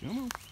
Come on.